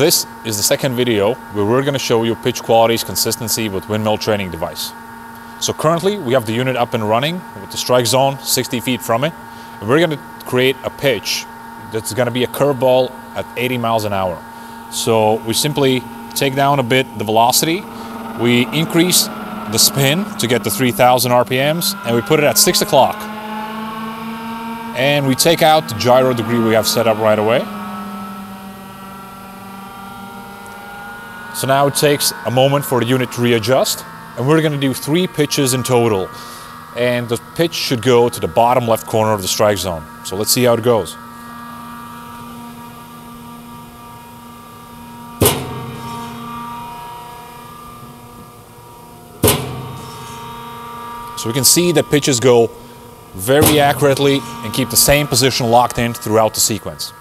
This is the second video where we're going to show you pitch quality's consistency with Winmill training device. So currently we have the unit up and running with the strike zone 60 feet from it. And we're going to create a pitch that's going to be a curveball at 80 miles an hour. So we simply take down a bit the velocity, we increase the spin to get the 3000 RPMs, and we put it at 6 o'clock. And we take out the gyro degree we have set up right away. So now it takes a moment for the unit to readjust, and we're going to do three pitches in total. And the pitch should go to the bottom left corner of the strike zone. So let's see how it goes. So we can see that pitches go very accurately and keep the same position locked in throughout the sequence.